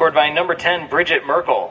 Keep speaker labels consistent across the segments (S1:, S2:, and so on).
S1: Scored by number 10, Bridget Merkel.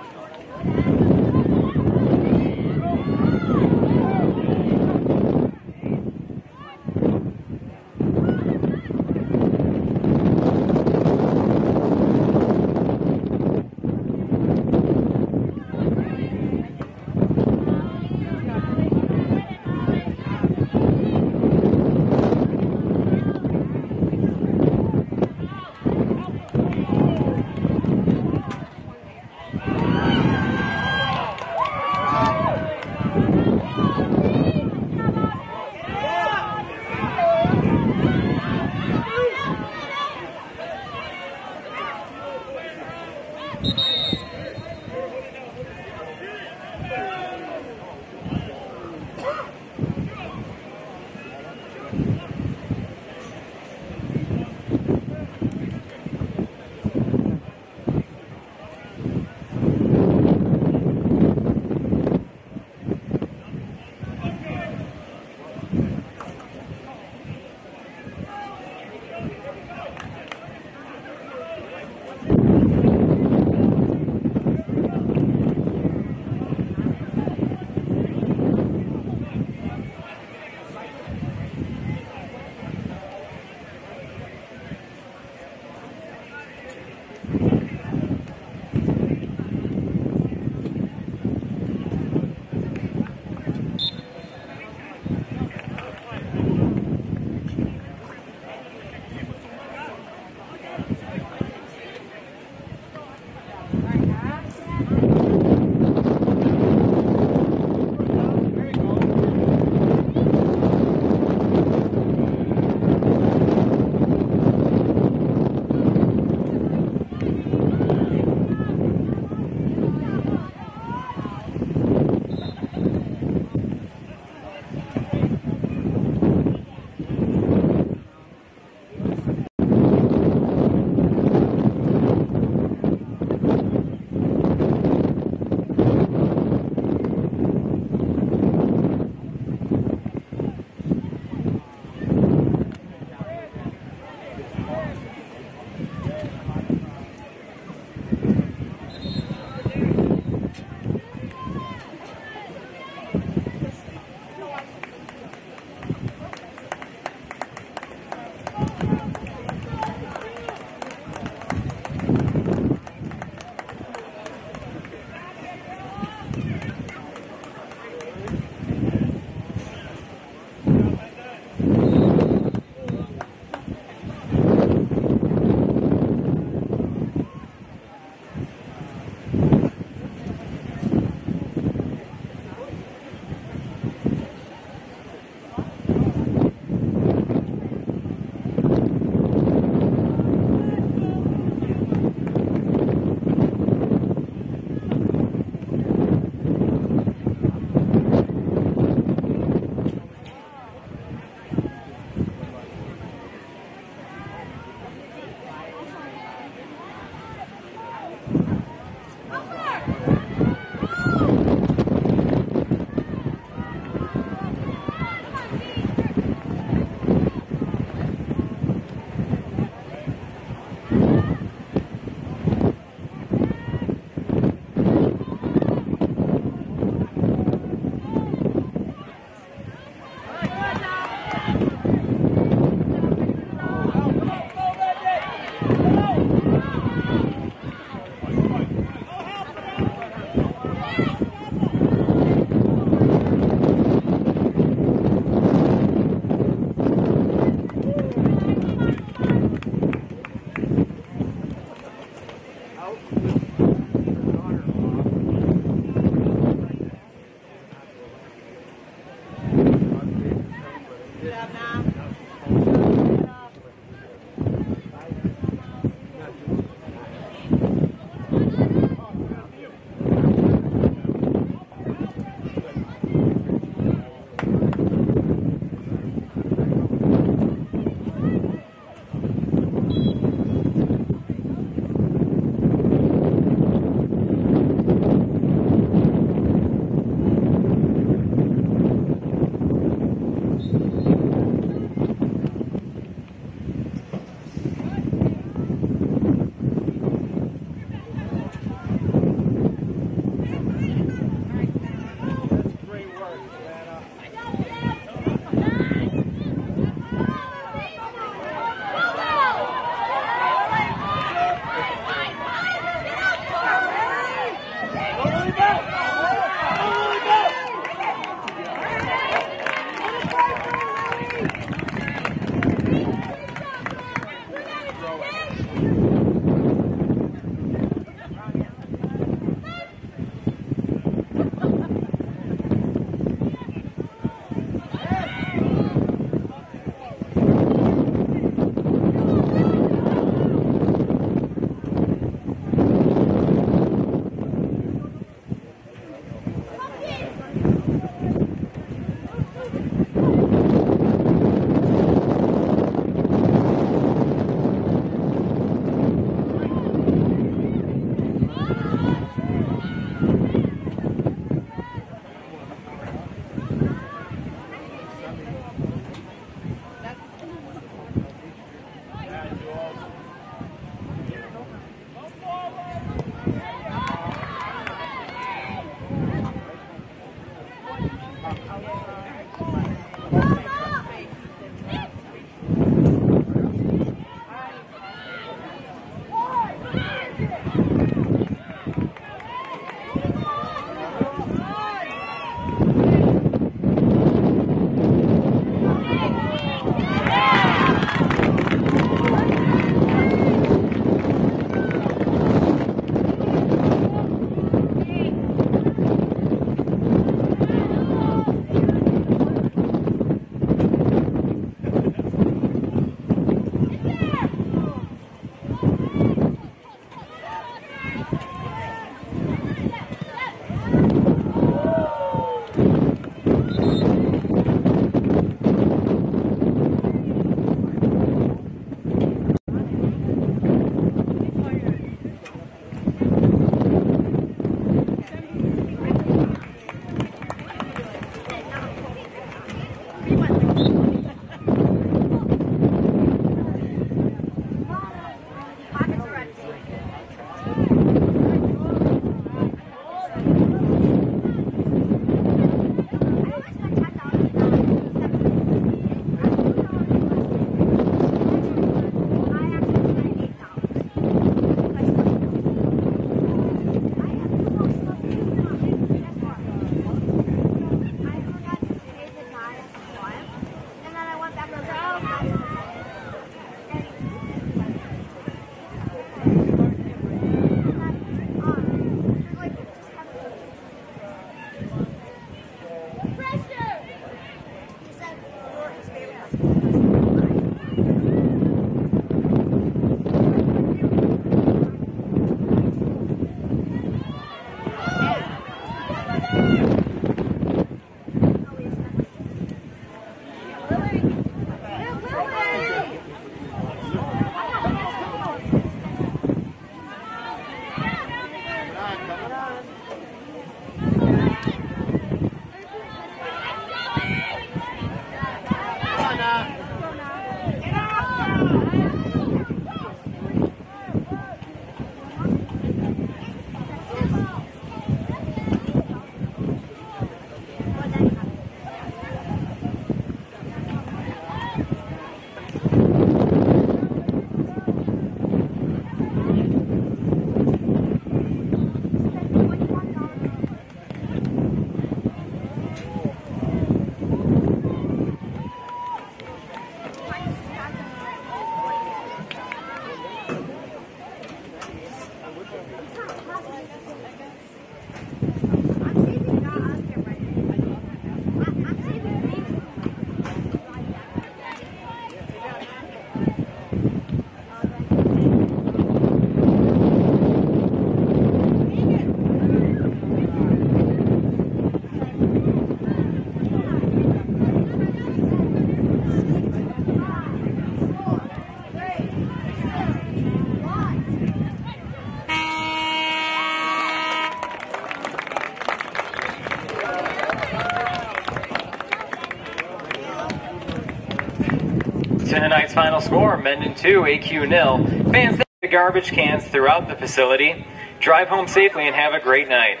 S1: Tonight's final score, Mendon 2, AQ nil. Fans, the garbage cans throughout the facility. Drive home safely and have a great night.